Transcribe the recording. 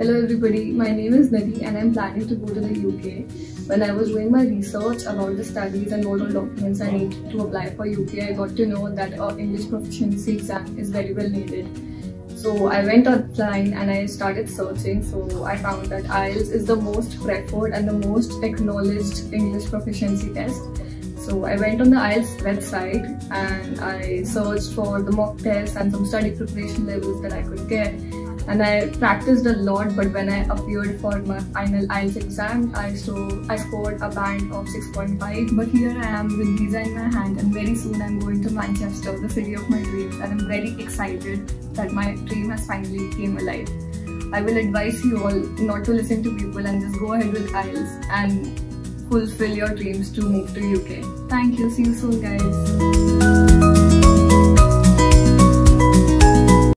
Hello everybody, my name is Nidhi and I'm planning to go to the UK. When I was doing my research about the studies and what all documents I need to apply for UK, I got to know that an English proficiency exam is very well needed. So I went online and I started searching. So I found that IELTS is the most preferred and the most acknowledged English proficiency test. So I went on the IELTS website and I searched for the mock tests and some study preparation levels that I could get and I practiced a lot but when I appeared for my final IELTS exam I, so, I scored a band of 6.5 but here I am with visa in my hand and very soon I'm going to Manchester, the city of my dreams and I'm very excited that my dream has finally came alive. I will advise you all not to listen to people and just go ahead with IELTS and fulfill your dreams to move to UK. Thank you. See you soon guys.